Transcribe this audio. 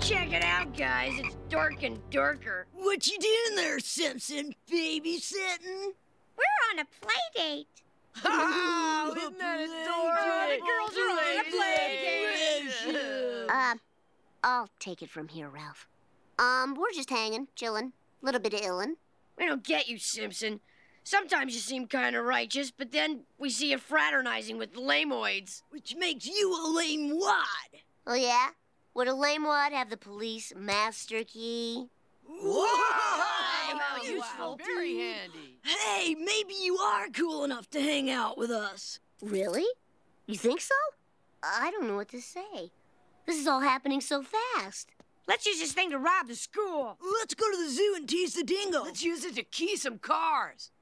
Check it out, guys. It's dark and darker. What you doing there, Simpson? Babysitting? We're on a play date. Oh, isn't that adorable? the girls are on a play date. Uh, I'll take it from here, Ralph. Um, we're just hanging, chilling, little bit of illin'. We don't get you, Simpson. Sometimes you seem kind of righteous, but then we see you fraternizing with lamoids. Which makes you a lame wad. Oh yeah? Would a lame wad have the police master key? Whoa! how useful. Very handy. Hey, maybe you are cool enough to hang out with us. Really? You think so? I don't know what to say. This is all happening so fast. Let's use this thing to rob the school. Let's go to the zoo and tease the dingo. Let's use it to key some cars.